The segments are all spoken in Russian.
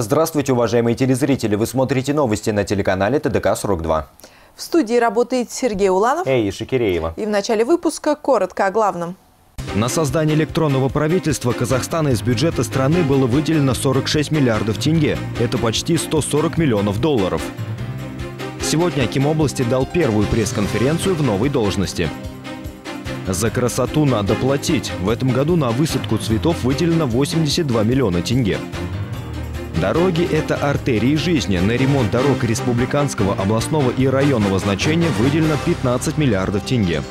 Здравствуйте, уважаемые телезрители! Вы смотрите новости на телеканале ТДК-42. В студии работает Сергей Уланов Эй, Шакиреева. и в начале выпуска коротко о главном. На создание электронного правительства Казахстана из бюджета страны было выделено 46 миллиардов тенге. Это почти 140 миллионов долларов. Сегодня Аким области дал первую пресс-конференцию в новой должности. За красоту надо платить. В этом году на высадку цветов выделено 82 миллиона тенге. Дороги – это артерии жизни. На ремонт дорог республиканского, областного и районного значения выделено 15 миллиардов тенге.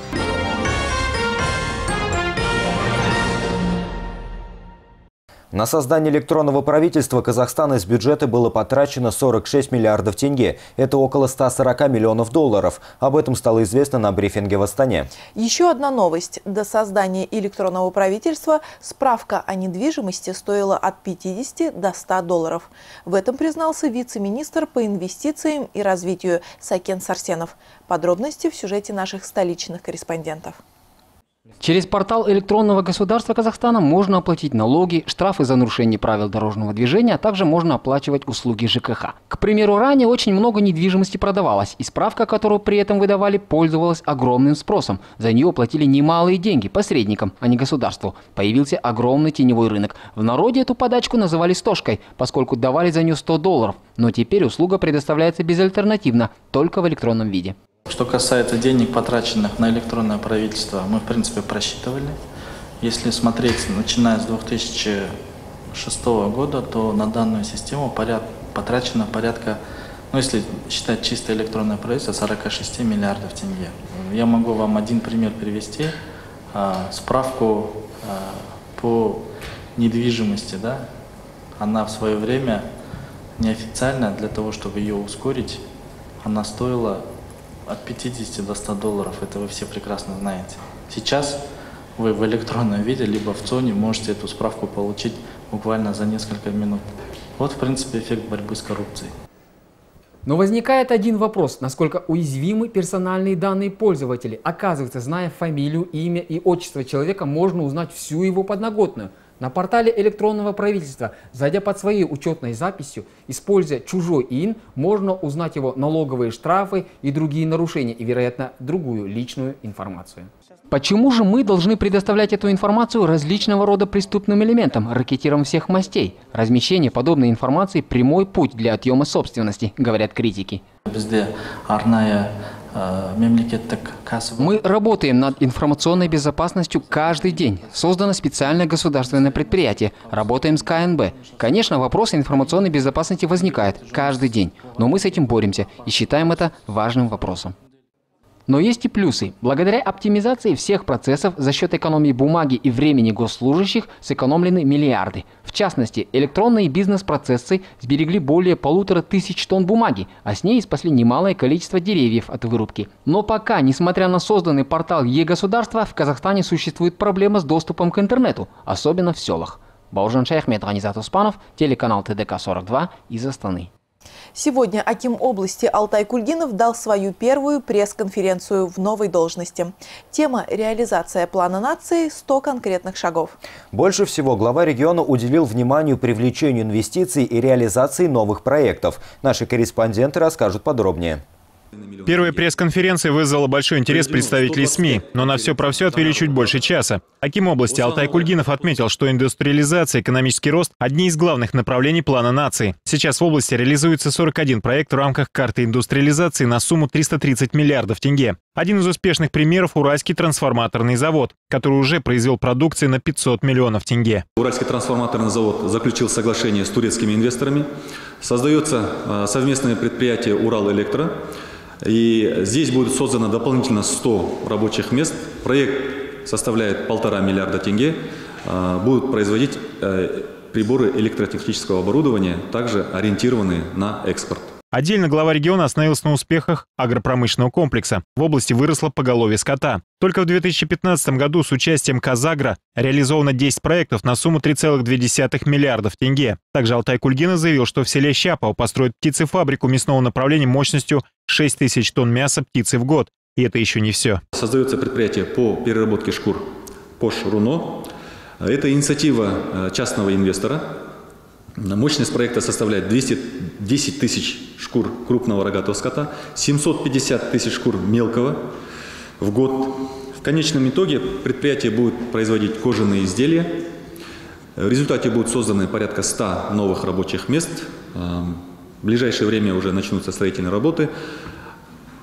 На создание электронного правительства Казахстана из бюджета было потрачено 46 миллиардов тенге. Это около 140 миллионов долларов. Об этом стало известно на брифинге в Астане. Еще одна новость. До создания электронного правительства справка о недвижимости стоила от 50 до 100 долларов. В этом признался вице-министр по инвестициям и развитию Сакен Сарсенов. Подробности в сюжете наших столичных корреспондентов. Через портал электронного государства Казахстана можно оплатить налоги, штрафы за нарушение правил дорожного движения, а также можно оплачивать услуги ЖКХ. К примеру, ранее очень много недвижимости продавалось, и справка, которую при этом выдавали, пользовалась огромным спросом. За нее платили немалые деньги посредникам, а не государству. Появился огромный теневой рынок. В народе эту подачку называли стошкой, поскольку давали за нее 100 долларов. Но теперь услуга предоставляется безальтернативно, только в электронном виде. Что касается денег, потраченных на электронное правительство, мы, в принципе, просчитывали. Если смотреть, начиная с 2006 года, то на данную систему поряд, потрачено порядка, ну, если считать чисто электронное правительство, 46 миллиардов тенге. Я могу вам один пример привести. А, справку а, по недвижимости, да, она в свое время неофициально, для того, чтобы ее ускорить, она стоила от 50 до 100 долларов, это вы все прекрасно знаете. Сейчас вы в электронном виде, либо в ЦОНе можете эту справку получить буквально за несколько минут. Вот, в принципе, эффект борьбы с коррупцией. Но возникает один вопрос, насколько уязвимы персональные данные пользователей. Оказывается, зная фамилию, имя и отчество человека, можно узнать всю его подноготную – на портале электронного правительства, зайдя под своей учетной записью, используя чужой ИИН, можно узнать его налоговые штрафы и другие нарушения и, вероятно, другую личную информацию. Почему же мы должны предоставлять эту информацию различного рода преступным элементам, ракетирам всех мастей? Размещение подобной информации – прямой путь для отъема собственности, говорят критики. Мы работаем над информационной безопасностью каждый день. Создано специальное государственное предприятие. Работаем с КНБ. Конечно, вопросы информационной безопасности возникают каждый день, но мы с этим боремся и считаем это важным вопросом. Но есть и плюсы. Благодаря оптимизации всех процессов за счет экономии бумаги и времени госслужащих сэкономлены миллиарды. В частности, электронные бизнес-процессы сберегли более полутора тысяч тонн бумаги, а с ней спасли немалое количество деревьев от вырубки. Но пока, несмотря на созданный портал Е-государства, в Казахстане существует проблема с доступом к интернету, особенно в селах. Баужан Шайхмед, Ганизат Успанов, телеканал ТДК-42 из Астаны. Сегодня Аким области Алтай Кульгинов дал свою первую пресс-конференцию в новой должности. Тема «Реализация плана нации. 100 конкретных шагов». Больше всего глава региона уделил вниманию привлечению инвестиций и реализации новых проектов. Наши корреспонденты расскажут подробнее. Первая пресс-конференция вызвала большой интерес представителей СМИ, но на все про все отвели чуть больше часа. Аким области Алтай Кульгинов отметил, что индустриализация и экономический рост – одни из главных направлений плана нации. Сейчас в области реализуется 41 проект в рамках карты индустриализации на сумму 330 миллиардов тенге. Один из успешных примеров – Уральский трансформаторный завод, который уже произвел продукции на 500 миллионов тенге. Уральский трансформаторный завод заключил соглашение с турецкими инвесторами. Создается э, совместное предприятие «Урал-Электро», и здесь будет создано дополнительно 100 рабочих мест. Проект составляет полтора миллиарда тенге. А, будут производить э, приборы электротехнического оборудования, также ориентированные на экспорт. Отдельно глава региона остановился на успехах агропромышленного комплекса. В области выросло поголовье скота. Только в 2015 году с участием Казагра реализовано 10 проектов на сумму 3,2 миллиардов тенге. Также Алтай Кульгина заявил, что в селе Щапово построят птицефабрику мясного направления мощностью 6 тысяч тонн мяса птицы в год. И это еще не все. Создается предприятие по переработке шкур Пош Руно. Это инициатива э, частного инвестора, Мощность проекта составляет 210 тысяч шкур крупного рогатого скота, 750 тысяч шкур мелкого в год. В конечном итоге предприятие будет производить кожаные изделия. В результате будут созданы порядка 100 новых рабочих мест. Эм, в ближайшее время уже начнутся строительные работы.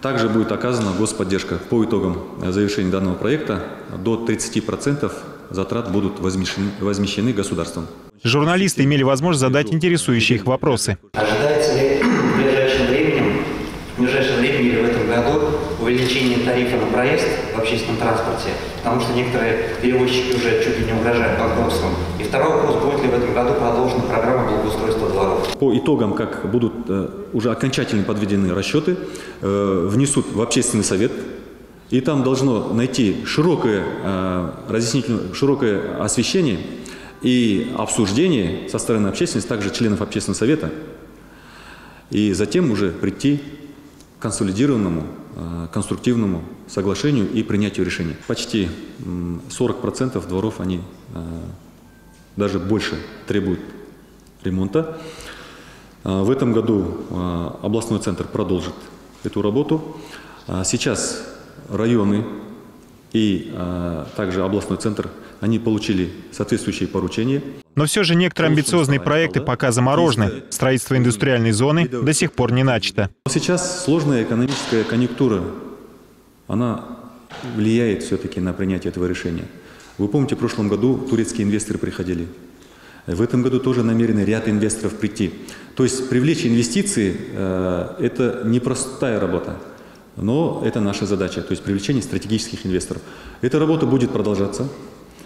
Также будет оказана господдержка по итогам завершения данного проекта. До 30% затрат будут возмещены, возмещены государством. Журналисты имели возможность задать интересующие их вопросы. Ожидается ли в ближайшем времени, в ближайшем времени или в этом году увеличение тарифа на проезд в общественном транспорте? Потому что некоторые перевозчики уже чуть ли не угрожают банкротством. И второй вопрос, будет ли в этом году продолжена программа благоустройства дворов? По итогам, как будут э, уже окончательно подведены расчеты, э, внесут в общественный совет и там должно найти широкое, э, разъяснительное, широкое освещение и обсуждение со стороны общественности, также членов общественного совета, и затем уже прийти к консолидированному, э, конструктивному соглашению и принятию решения. Почти 40% дворов, они э, даже больше требуют ремонта. В этом году областной центр продолжит эту работу. Сейчас районы и также областной центр, они получили соответствующие поручения. Но все же некоторые амбициозные проекты пока заморожены. Строительство индустриальной зоны до сих пор не начато. Сейчас сложная экономическая конъюнктура, она влияет все-таки на принятие этого решения. Вы помните, в прошлом году турецкие инвесторы приходили. В этом году тоже намерены ряд инвесторов прийти. То есть привлечь инвестиции э, – это непростая работа. Но это наша задача, то есть привлечение стратегических инвесторов. Эта работа будет продолжаться.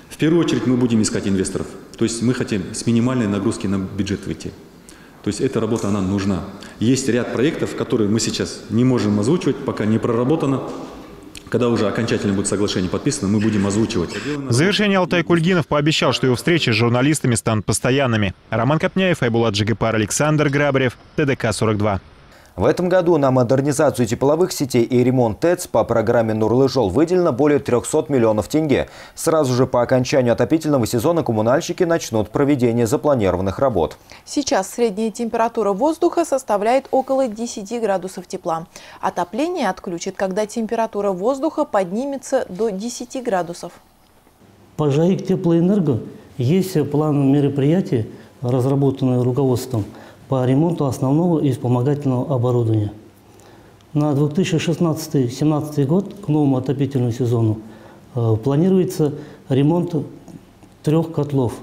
В первую очередь мы будем искать инвесторов. То есть мы хотим с минимальной нагрузки на бюджет выйти. То есть эта работа, она нужна. Есть ряд проектов, которые мы сейчас не можем озвучивать, пока не проработано. Когда уже окончательно будет соглашение подписано, мы будем озвучивать. В завершение Алтай Кульгинов пообещал, что его встречи с журналистами станут постоянными. Роман Копняев, Айбулат Джигипар, Александр Грабарев, ТДК-42. В этом году на модернизацию тепловых сетей и ремонт ТЭЦ по программе «Нурлыжол» выделено более 300 миллионов тенге. Сразу же по окончанию отопительного сезона коммунальщики начнут проведение запланированных работ. Сейчас средняя температура воздуха составляет около 10 градусов тепла. Отопление отключат, когда температура воздуха поднимется до 10 градусов. По ЖАИК «Теплоэнерго» есть план мероприятий, разработанный руководством – по ремонту основного и вспомогательного оборудования. На 2016-2017 год, к новому отопительному сезону, э, планируется ремонт трех котлов.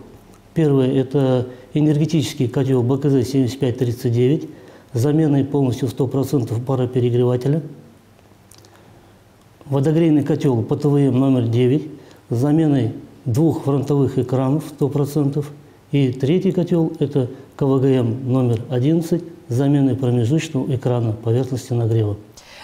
Первый – это энергетический котел БКЗ-7539 с заменой полностью 100% пароперегревателя. Водогрейный котел ПТВМ номер 9 с заменой двух фронтовых экранов 100%. И третий котел – это КВГМ номер 11 с заменой промежуточного экрана поверхности нагрева.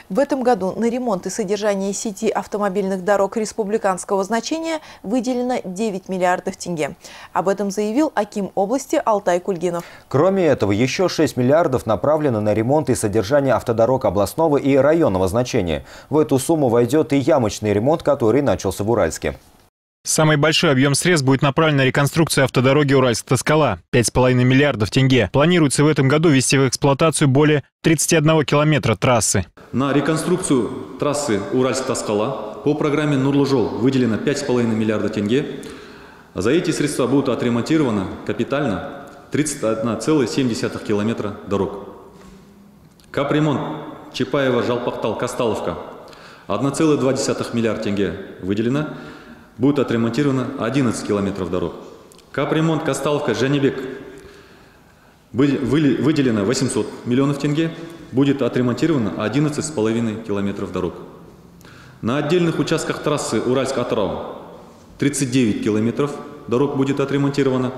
В этом году на ремонт и содержание сети автомобильных дорог республиканского значения выделено 9 миллиардов тенге. Об этом заявил Аким области Алтай Кульгинов. Кроме этого, еще 6 миллиардов направлено на ремонт и содержание автодорог областного и районного значения. В эту сумму войдет и ямочный ремонт, который начался в Уральске. Самый большой объем средств будет направлен на реконструкцию автодороги Уральск-Тоскала – 5,5 миллиардов тенге. Планируется в этом году ввести в эксплуатацию более 31 километра трассы. На реконструкцию трассы Уральск-Тоскала по программе «Нурлужол» выделено 5,5 миллиарда тенге. За эти средства будут отремонтировано капитально 31,7 километра дорог. Капремонт Чапаева-Жалпахтал-Касталовка 1,2 миллиарда тенге выделено – будет отремонтировано 11 километров дорог. Капремонт Касталовка Женебек выделено 800 миллионов тенге, будет отремонтировано 11,5 километров дорог. На отдельных участках трассы Уральск-Атрау 39 километров дорог будет отремонтировано.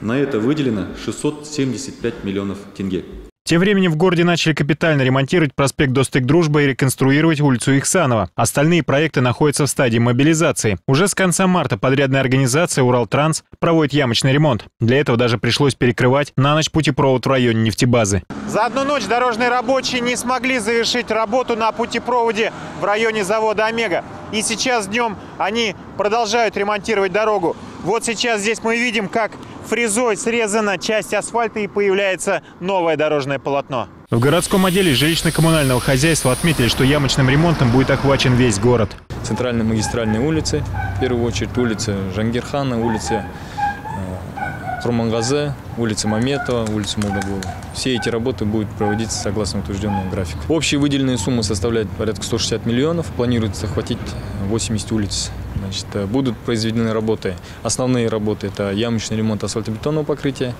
На это выделено 675 миллионов тенге. Тем временем в городе начали капитально ремонтировать проспект Достык Дружба и реконструировать улицу Ихсанова. Остальные проекты находятся в стадии мобилизации. Уже с конца марта подрядная организация «Уралтранс» проводит ямочный ремонт. Для этого даже пришлось перекрывать на ночь путепровод в районе нефтебазы. За одну ночь дорожные рабочие не смогли завершить работу на путепроводе в районе завода «Омега». И сейчас днем они продолжают ремонтировать дорогу. Вот сейчас здесь мы видим, как фрезой срезана часть асфальта и появляется новое дорожное полотно. В городском отделе жилищно-коммунального хозяйства отметили, что ямочным ремонтом будет охвачен весь город. Центральные магистральные улицы, в первую очередь улицы Жангирхана, улицы Турмангазе, улица Маметова, улица Молдогова. Все эти работы будут проводиться согласно утвержденному графику. Общие выделенные суммы составляют порядка 160 миллионов. Планируется охватить 80 улиц. Значит, э, будут произведены работы. Основные работы – это ямочный ремонт асфальтобетонного покрытия,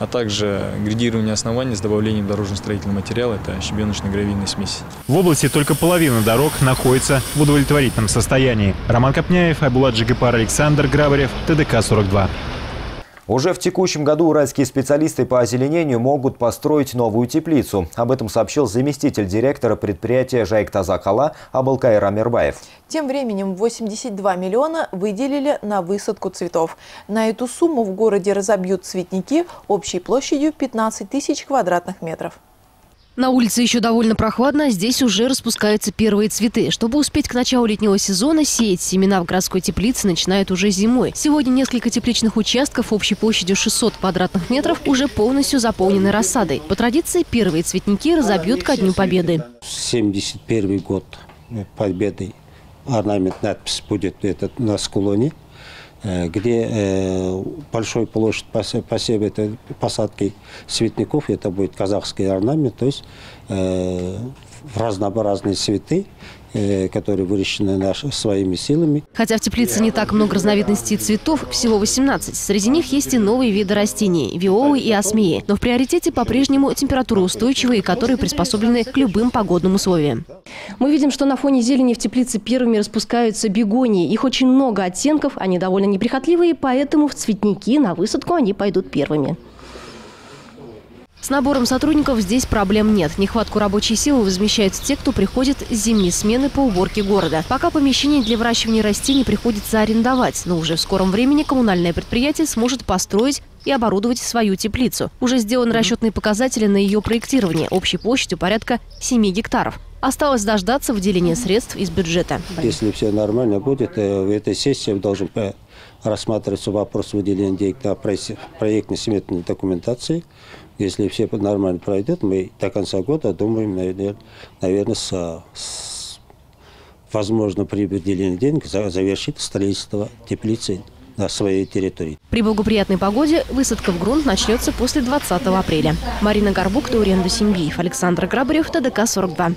а также градирование оснований с добавлением дорожно-строительного материала – это щебеночно-гравийная смесь. В области только половина дорог находится в удовлетворительном состоянии. Роман Копняев, Айбулат Джигипар, Александр Грабарев, ТДК-42. Уже в текущем году уральские специалисты по озеленению могут построить новую теплицу. Об этом сообщил заместитель директора предприятия «Жайк Тазакала» Абалкайр Амирбаев. Тем временем 82 миллиона выделили на высадку цветов. На эту сумму в городе разобьют цветники общей площадью 15 тысяч квадратных метров. На улице еще довольно прохладно, здесь уже распускаются первые цветы. Чтобы успеть к началу летнего сезона, сеять семена в городской теплице начинают уже зимой. Сегодня несколько тепличных участков общей площадью 600 квадратных метров уже полностью заполнены рассадой. По традиции, первые цветники разобьют ко Дню Победы. 71 год Победы. Орнамент, надпись будет этот на склоне. Э, где э, большой площадь посева этой посадки цветников, это будет казахский орнамент, то есть э, разнообразные цветы, которые выращены наши, своими силами. Хотя в теплице не так много разновидностей цветов, всего 18. Среди них есть и новые виды растений – виолы и осмеи. Но в приоритете по-прежнему температуроустойчивые, которые приспособлены к любым погодным условиям. Мы видим, что на фоне зелени в теплице первыми распускаются бегонии. Их очень много оттенков, они довольно неприхотливые, поэтому в цветники на высадку они пойдут первыми. С набором сотрудников здесь проблем нет. Нехватку рабочей силы возмещают те, кто приходит с зимней смены по уборке города. Пока помещение для выращивания растений приходится арендовать, но уже в скором времени коммунальное предприятие сможет построить и оборудовать свою теплицу. Уже сделаны расчетные показатели на ее проектирование общей площадью порядка 7 гектаров. Осталось дождаться выделения средств из бюджета. Если все нормально будет, э, в этой сессии должен рассматриваться вопрос выделения денег на проектно-сметной документации. Если все нормально пройдет, мы до конца года думаем, наверное, с, с, возможно, при выделении денег завершить строительство теплицы на своей территории. При благоприятной погоде высадка в грунт начнется после 20 апреля. Марина Горбук, Таурен Дусимбиев, Александр Грабарев, ТДК-42.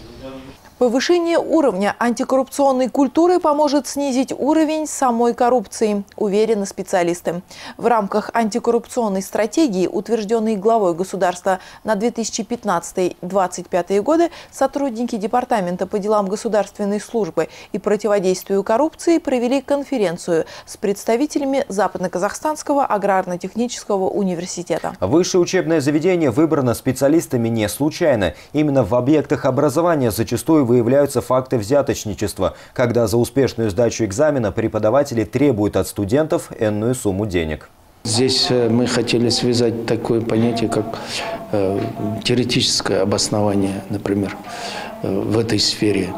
Повышение уровня антикоррупционной культуры поможет снизить уровень самой коррупции, уверены специалисты. В рамках антикоррупционной стратегии, утвержденной главой государства на 2015-2025 годы, сотрудники Департамента по делам государственной службы и противодействию коррупции провели конференцию с представителями Западно-Казахстанского аграрно-технического университета. Высшее учебное заведение выбрано специалистами не случайно. Именно в объектах образования зачастую выявляются факты взяточничества, когда за успешную сдачу экзамена преподаватели требуют от студентов энную сумму денег. Здесь э, мы хотели связать такое понятие, как э, теоретическое обоснование, например, э, в этой сфере,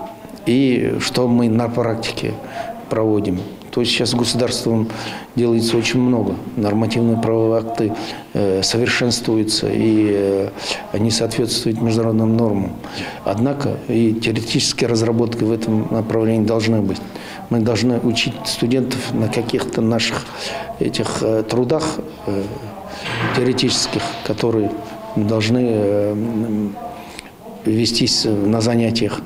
и что мы на практике проводим. То есть сейчас государством делается очень много. Нормативные правовые акты э, совершенствуются, и э, они соответствуют международным нормам. Однако и теоретические разработки в этом направлении должны быть. Мы должны учить студентов на каких-то наших этих э, трудах э, теоретических, которые должны э, вестись на занятиях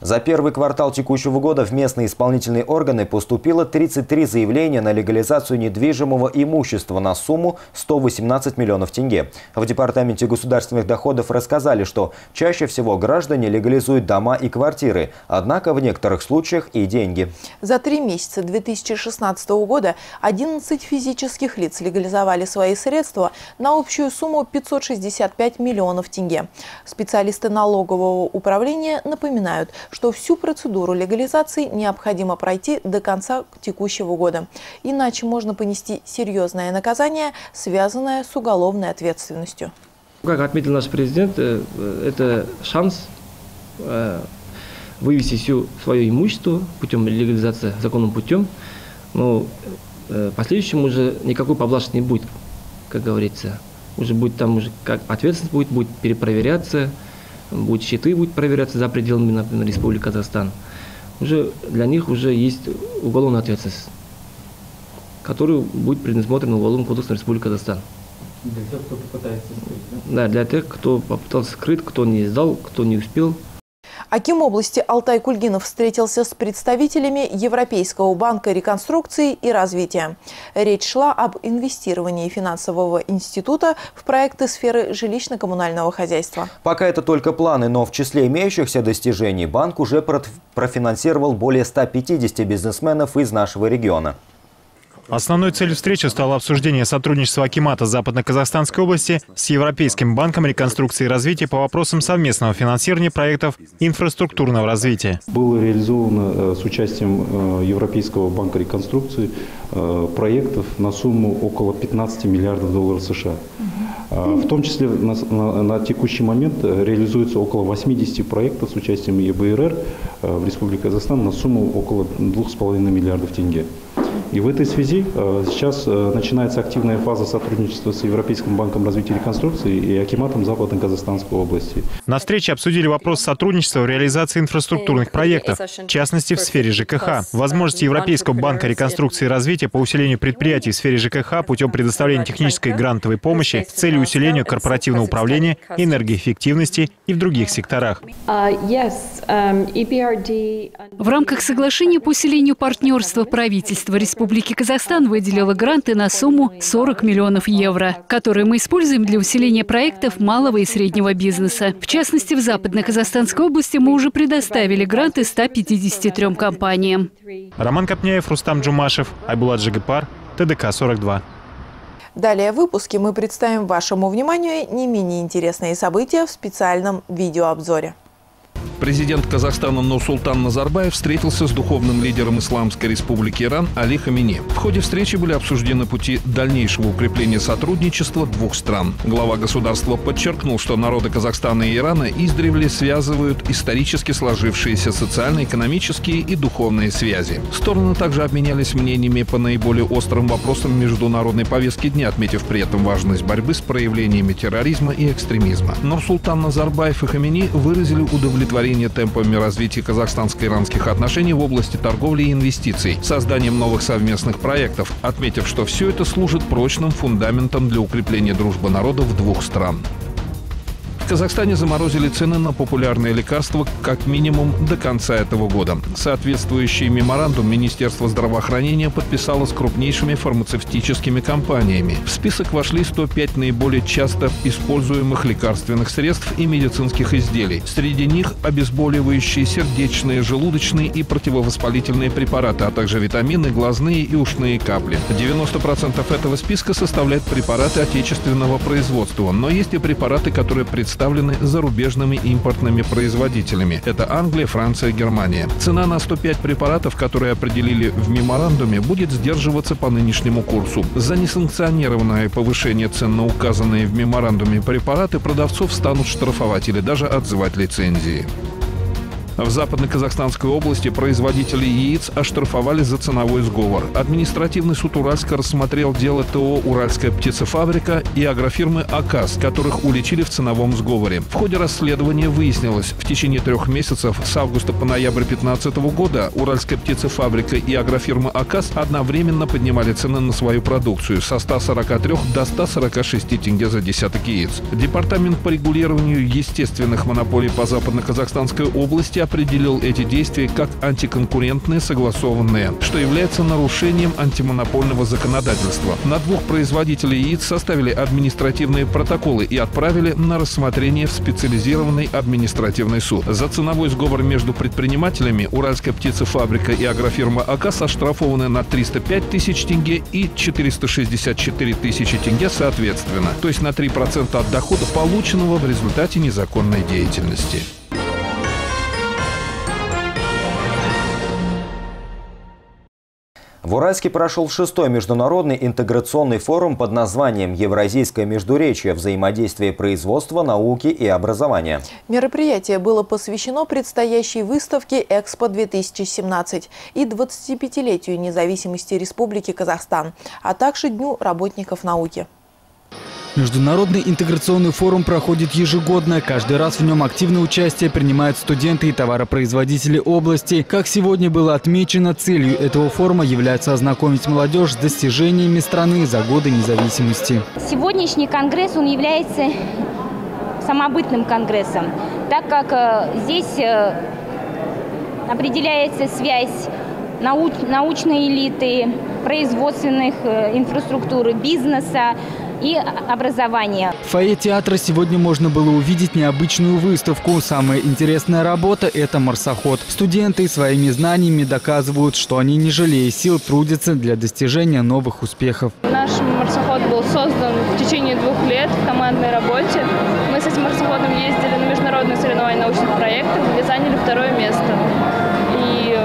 за первый квартал текущего года в местные исполнительные органы поступило 33 заявления на легализацию недвижимого имущества на сумму 118 миллионов тенге. В Департаменте государственных доходов рассказали, что чаще всего граждане легализуют дома и квартиры, однако в некоторых случаях и деньги. За три месяца 2016 года 11 физических лиц легализовали свои средства на общую сумму 565 миллионов тенге. Специалисты налогового управления напоминают, что всю процедуру легализации необходимо пройти до конца текущего года. Иначе можно понести серьезное наказание, связанное с уголовной ответственностью. Как отметил наш президент, э, это шанс э, вывести все свое имущество путем легализации законным путем. Но в последующем уже никакой поблажки не будет, как говорится. Уже будет там уже как ответственность будет, будет перепроверяться, будет счеты будет проверяться за пределами, например, Республики Казахстан. Уже для них уже есть уголовная ответственность, которая будет предусмотрена Уголовным кодексом Республики Казахстан. Для тех, кто попытается скрыть, да? Да, для тех, кто попытался скрыть, кто не сдал, кто не успел. Аким области Алтай Кульгинов встретился с представителями Европейского банка реконструкции и развития. Речь шла об инвестировании финансового института в проекты сферы жилищно-коммунального хозяйства. Пока это только планы, но в числе имеющихся достижений банк уже профинансировал более 150 бизнесменов из нашего региона. Основной целью встречи стало обсуждение сотрудничества Акимата Западно-Казахстанской области с Европейским банком реконструкции и развития по вопросам совместного финансирования проектов инфраструктурного развития. Было реализовано э, с участием э, Европейского банка реконструкции э, проектов на сумму около 15 миллиардов долларов США. В том числе на, на, на текущий момент реализуется около 80 проектов с участием ЕБРР в Республике Казахстан на сумму около 2,5 миллиардов тенге. И в этой связи э, сейчас э, начинается активная фаза сотрудничества с Европейским банком развития и реконструкции и Акиматом Западно-Казахстанской области. На встрече обсудили вопрос сотрудничества в реализации инфраструктурных проектов, в частности в сфере ЖКХ, возможности Европейского банка реконструкции и развития по усилению предприятий в сфере ЖКХ путем предоставления технической грантовой помощи с целью усиления корпоративного управления, энергоэффективности и в других секторах. Uh, um, e в рамках соглашения по усилению партнерства правительства Республики Казахстан выделила гранты на сумму 40 миллионов евро, которые мы используем для усиления проектов малого и среднего бизнеса. В частности, в Западно-Казахстанской области мы уже предоставили гранты 153 компаниям. Роман Копняев, Рустам Джумашев, Айбулат Жигипар, ТДК-42. Далее в выпуске мы представим вашему вниманию не менее интересные события в специальном видеообзоре. Президент Казахстана Нурсултан Назарбаев встретился с духовным лидером Исламской республики Иран Али Хамини. В ходе встречи были обсуждены пути дальнейшего укрепления сотрудничества двух стран. Глава государства подчеркнул, что народы Казахстана и Ирана издревле связывают исторически сложившиеся социально-экономические и духовные связи. Стороны также обменялись мнениями по наиболее острым вопросам международной повестки дня, отметив при этом важность борьбы с проявлениями терроризма и экстремизма. Нурсултан Назарбаев и Хамини выразили удовлетворение ускорение темпами развития казахстанско-иранских отношений в области торговли и инвестиций, созданием новых совместных проектов, отметив, что все это служит прочным фундаментом для укрепления дружбы народов двух стран. В Казахстане заморозили цены на популярные лекарства как минимум до конца этого года. Соответствующий меморандум Министерство здравоохранения подписало с крупнейшими фармацевтическими компаниями. В список вошли 105 наиболее часто используемых лекарственных средств и медицинских изделий. Среди них обезболивающие сердечные, желудочные и противовоспалительные препараты, а также витамины, глазные и ушные капли. 90% этого списка составляют препараты отечественного производства, но есть и препараты, которые представляют представлены зарубежными импортными производителями. Это Англия, Франция, Германия. Цена на 105 препаратов, которые определили в меморандуме, будет сдерживаться по нынешнему курсу. За несанкционированное повышение цен на указанные в меморандуме препараты продавцов станут штрафовать или даже отзывать лицензии. В Западно-Казахстанской области производители яиц оштрафовали за ценовой сговор. Административный суд Уральска рассмотрел дело ТО «Уральская птицефабрика» и агрофирмы «АКАС», которых уличили в ценовом сговоре. В ходе расследования выяснилось, в течение трех месяцев с августа по ноябрь 2015 года Уральская птицефабрика и агрофирма «АКАС» одновременно поднимали цены на свою продукцию со 143 до 146 тенге за десяток яиц. Департамент по регулированию естественных монополий по Западно-Казахстанской области определил эти действия как антиконкурентные, согласованные, что является нарушением антимонопольного законодательства. На двух производителей яиц составили административные протоколы и отправили на рассмотрение в специализированный административный суд. За ценовой сговор между предпринимателями Уральская птицефабрика и агрофирма АК оштрафованы на 305 тысяч тенге и 464 тысячи тенге соответственно, то есть на 3% от дохода, полученного в результате незаконной деятельности. В Уральске прошел шестой международный интеграционный форум под названием «Евразийское междуречие. Взаимодействие производства, науки и образования». Мероприятие было посвящено предстоящей выставке «Экспо-2017» и 25-летию независимости Республики Казахстан, а также Дню работников науки. Международный интеграционный форум проходит ежегодно. Каждый раз в нем активное участие принимают студенты и товаропроизводители области. Как сегодня было отмечено, целью этого форума является ознакомить молодежь с достижениями страны за годы независимости. Сегодняшний конгресс он является самобытным конгрессом, так как э, здесь э, определяется связь науч научной элиты, производственных э, инфраструктуры, бизнеса, и образования. В фойе театра сегодня можно было увидеть необычную выставку. Самая интересная работа – это марсоход. Студенты своими знаниями доказывают, что они, не жалея сил, трудятся для достижения новых успехов. Наш марсоход был создан в течение двух лет в командной работе. Мы с этим марсоходом ездили на международные соревнования научных проектов, где заняли второе место. И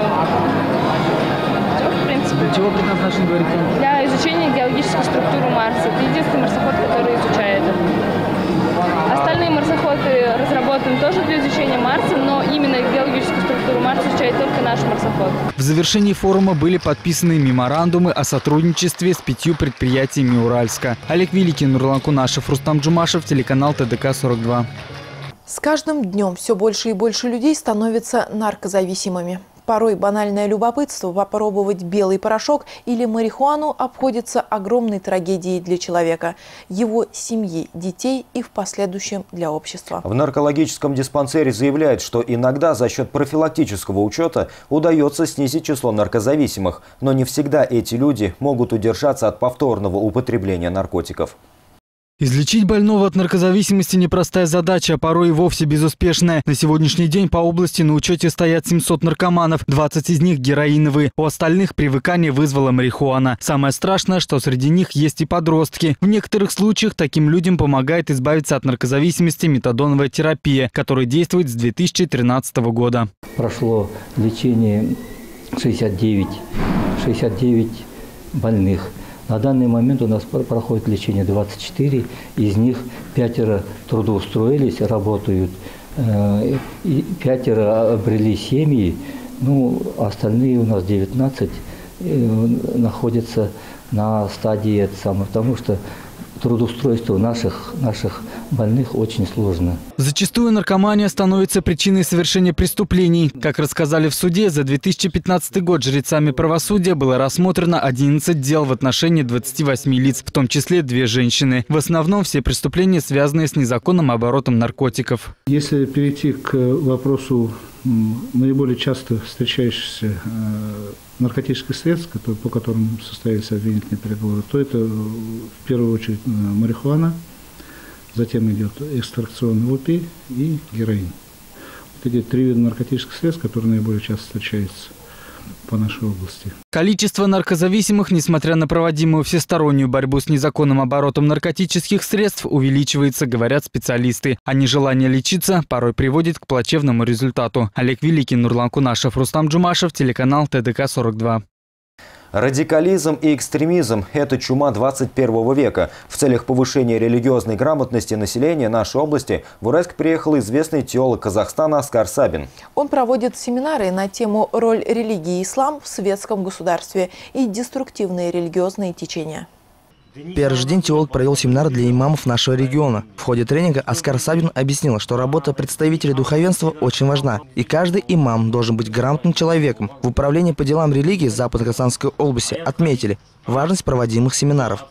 Для чего предназначен, говорит Для изучения геологической структуры Марса. Это единственный марсоход, который изучает это. Остальные марсоходы разработаны тоже для изучения Марса, но именно геологическую структуру Марса изучает только наш марсоход. В завершении форума были подписаны меморандумы о сотрудничестве с пятью предприятиями Уральска. Олег Великий, Нурлан Кунашев, Рустам Джумашев, телеканал ТДК-42. С каждым днем все больше и больше людей становятся наркозависимыми. Порой банальное любопытство попробовать белый порошок или марихуану обходится огромной трагедией для человека, его семьи, детей и в последующем для общества. В наркологическом диспансере заявляют, что иногда за счет профилактического учета удается снизить число наркозависимых, но не всегда эти люди могут удержаться от повторного употребления наркотиков. Излечить больного от наркозависимости непростая задача, а порой и вовсе безуспешная. На сегодняшний день по области на учете стоят 700 наркоманов, 20 из них героиновые. У остальных привыкание вызвала марихуана. Самое страшное, что среди них есть и подростки. В некоторых случаях таким людям помогает избавиться от наркозависимости метадоновая терапия, которая действует с 2013 года. Прошло лечение 69, 69 больных. На данный момент у нас проходит лечение 24, из них пятеро трудоустроились, работают, э, и пятеро обрели семьи, ну, остальные у нас 19 э, находятся на стадии самого, потому что трудоустройство наших, наших больных очень сложно. Зачастую наркомания становится причиной совершения преступлений. Как рассказали в суде, за 2015 год жрецами правосудия было рассмотрено 11 дел в отношении 28 лиц, в том числе две женщины. В основном все преступления, связанные с незаконным оборотом наркотиков. Если перейти к вопросу наиболее часто встречающихся э, наркотических средств, по которым состоялись обвинительные переговоры, то это в первую очередь э, марихуана, затем идет экстракционный опий и героин. Вот эти три вида наркотических средств, которые наиболее часто встречаются по нашей области. Количество наркозависимых, несмотря на проводимую всестороннюю борьбу с незаконным оборотом наркотических средств, увеличивается, говорят специалисты. А нежелание лечиться порой приводит к плачевному результату. Олег Великий, Нурлан Кунашев, Рустам Джумашев, телеканал ТДК-42. Радикализм и экстремизм – это чума 21 века. В целях повышения религиозной грамотности населения нашей области в Уральск приехал известный теолог Казахстана Оскар Сабин. Он проводит семинары на тему «Роль религии и ислам в светском государстве» и «Деструктивные религиозные течения». Первый же день теолог провел семинар для имамов нашего региона. В ходе тренинга Оскар Сабин объяснил, что работа представителей духовенства очень важна, и каждый имам должен быть грамотным человеком. В управлении по делам религии Западно-Казанской области отметили важность проводимых семинаров.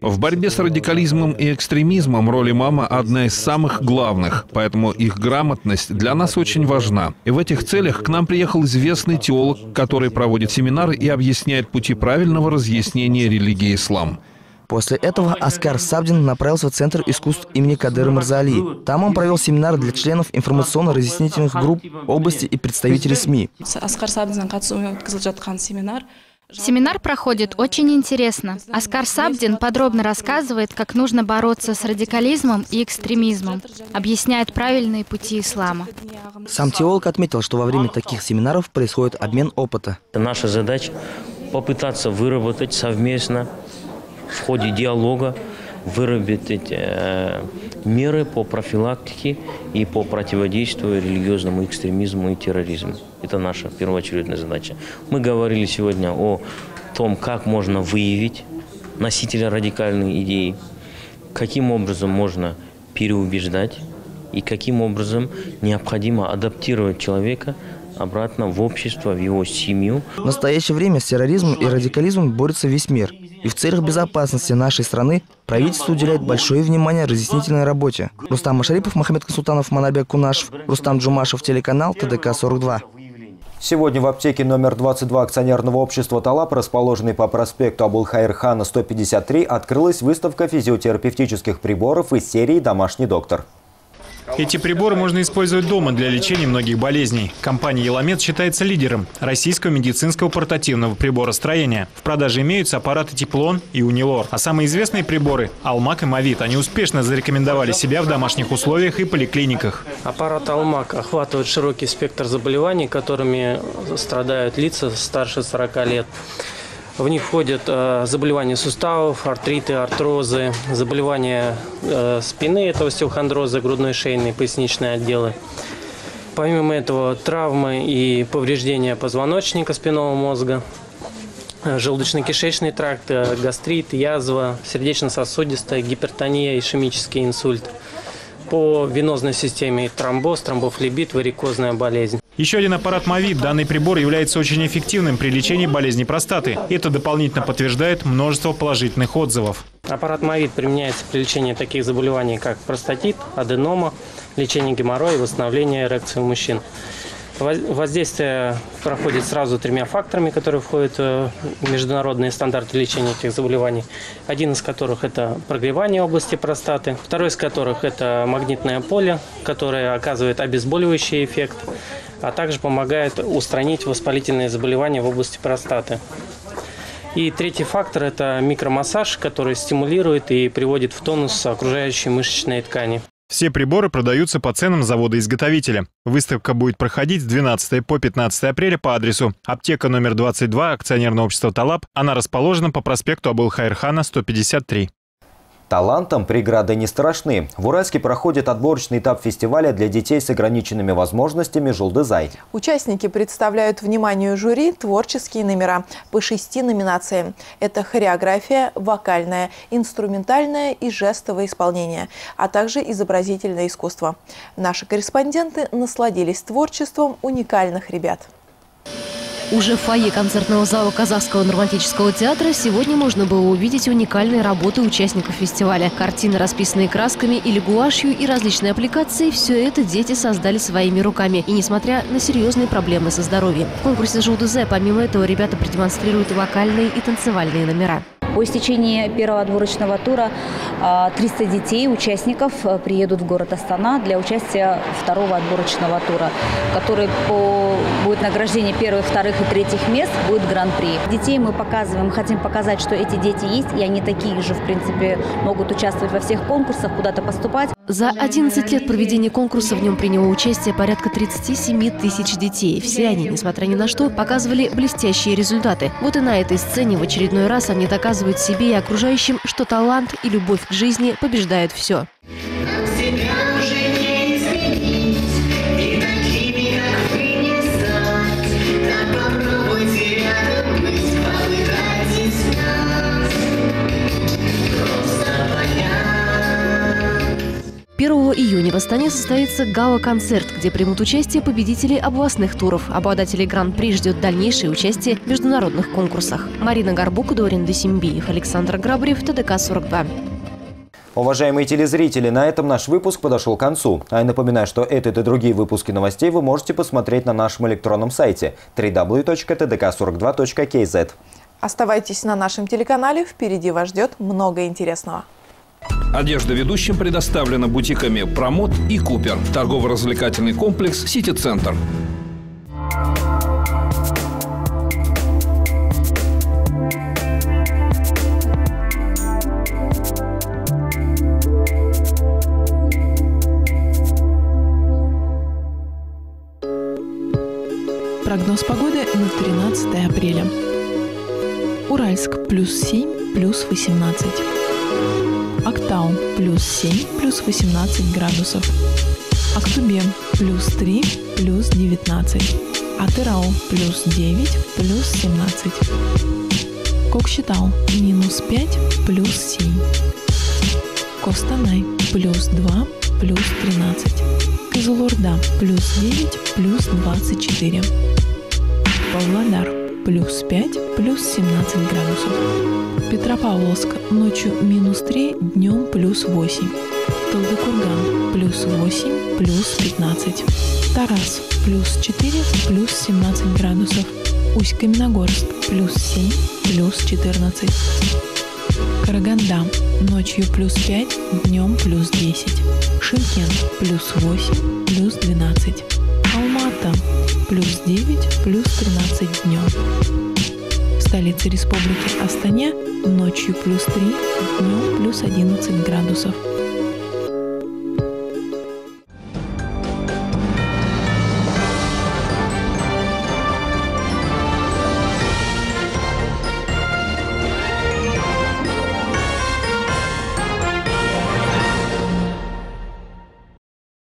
В борьбе с радикализмом и экстремизмом роль имама одна из самых главных, поэтому их грамотность для нас очень важна. И в этих целях к нам приехал известный теолог, который проводит семинары и объясняет пути правильного разъяснения религии ислам. После этого Оскар Сабдин направился в Центр искусств имени Кадыра Марзали. Там он провел семинар для членов информационно-разъяснительных групп области и представителей СМИ. Семинар проходит очень интересно. Аскар Сабдин подробно рассказывает, как нужно бороться с радикализмом и экстремизмом, объясняет правильные пути ислама. Сам теолог отметил, что во время таких семинаров происходит обмен опыта. Наша задача попытаться выработать совместно в ходе диалога выработать э, меры по профилактике и по противодействию религиозному экстремизму и терроризму. Это наша первоочередная задача. Мы говорили сегодня о том, как можно выявить носителя радикальной идеи, каким образом можно переубеждать и каким образом необходимо адаптировать человека обратно в общество, в его семью. В настоящее время с терроризмом и радикализмом борется весь мир. И в целях безопасности нашей страны правительство уделяет большое внимание разъяснительной работе. Рустам Машарипов, Махамед Консултанов, Манабек Кунашев, Рустам Джумашев, телеканал ТДК-42. Сегодня в аптеке номер 22 акционерного общества «Талап», расположенной по проспекту Абулхайрхана 153, открылась выставка физиотерапевтических приборов из серии «Домашний доктор». Эти приборы можно использовать дома для лечения многих болезней. Компания «Еламед» считается лидером российского медицинского портативного приборостроения. В продаже имеются аппараты «Теплон» и «Унилор». А самые известные приборы – «Алмак» и «Мавит». Они успешно зарекомендовали себя в домашних условиях и поликлиниках. Аппарат «Алмак» охватывает широкий спектр заболеваний, которыми страдают лица старше 40 лет. В них входят э, заболевания суставов, артриты, артрозы, заболевания э, спины, это остеохондрозы, грудной, шейный, поясничные отделы. Помимо этого, травмы и повреждения позвоночника спинного мозга, э, желудочно-кишечный тракт, гастрит, язва, сердечно-сосудистая, гипертония, ишемический инсульт. По венозной системе тромбоз, тромбофлебит, варикозная болезнь. Еще один аппарат МАВИД. Данный прибор является очень эффективным при лечении болезни простаты. Это дополнительно подтверждает множество положительных отзывов. Аппарат МАВИД применяется при лечении таких заболеваний, как простатит, аденома, лечение геморроя и восстановление эрекции у мужчин. Воздействие проходит сразу тремя факторами, которые входят в международные стандарты лечения этих заболеваний. Один из которых – это прогревание области простаты. Второй из которых – это магнитное поле, которое оказывает обезболивающий эффект, а также помогает устранить воспалительные заболевания в области простаты. И третий фактор – это микромассаж, который стимулирует и приводит в тонус окружающие мышечные ткани. Все приборы продаются по ценам завода-изготовителя. Выставка будет проходить с 12 по 15 апреля по адресу аптека номер 22 акционерного общества «Талап». Она расположена по проспекту Абылхайрхана, 153. Талантам преграды не страшны. В Уральске проходит отборочный этап фестиваля для детей с ограниченными возможностями «Жулдызай». Участники представляют вниманию жюри творческие номера по шести номинациям. Это хореография, вокальное, инструментальное и жестовое исполнение, а также изобразительное искусство. Наши корреспонденты насладились творчеством уникальных ребят. Уже в фойе концертного зала Казахского драматического театра сегодня можно было увидеть уникальные работы участников фестиваля. Картины, расписанные красками или гуашью и различные аппликации – все это дети создали своими руками. И несмотря на серьезные проблемы со здоровьем. В конкурсе «Жулдезе» помимо этого ребята продемонстрируют вокальные и танцевальные номера. По истечении первого отборочного тура 300 детей, участников, приедут в город Астана для участия второго отборочного тура, который по, будет награждение первых, вторых и третьих мест, будет гран-при. Детей мы показываем, хотим показать, что эти дети есть, и они такие же, в принципе, могут участвовать во всех конкурсах, куда-то поступать. За 11 лет проведения конкурса в нем приняло участие порядка 37 тысяч детей. Все они, несмотря ни на что, показывали блестящие результаты. Вот и на этой сцене в очередной раз они доказывают себе и окружающим, что талант и любовь к жизни побеждают все. Июня в Астане состоится гала-концерт, где примут участие победители областных туров. Обладателей гран-при ждет дальнейшее участие в международных конкурсах. Марина Горбук, Дорин Десимбиев, Александр Грабрев, ТДК-42. Уважаемые телезрители, на этом наш выпуск подошел к концу. А я напоминаю, что этот и другие выпуски новостей вы можете посмотреть на нашем электронном сайте www.tdk42.kz. Оставайтесь на нашем телеканале, впереди вас ждет много интересного. Одежда ведущим предоставлена бутиками «Промот» и «Купер». Торгово-развлекательный комплекс «Сити-центр». Прогноз погоды на 13 апреля. Уральск плюс 7, плюс 18. Актау плюс 7, плюс 18 градусов. Актубе плюс 3, плюс 19. Атырау плюс 9, плюс 17. Кокшетау минус 5, плюс 7. Костанай плюс 2, плюс 13. Кызылорда плюс 9, плюс 24. Павлодар плюс 5, плюс 17 градусов. Петропавловск ночью минус 3, днем плюс 8. Талдыкурган плюс 8, плюс 15. Тарас плюс 4, плюс 17 градусов. Усть-Каменогорск плюс 7, плюс 14. Караганда ночью плюс 5, днем плюс 10. Шимкент плюс 8, плюс 12. Плюс 9, плюс 13 днем. В столице республики Астане ночью плюс 3, днем плюс 11 градусов.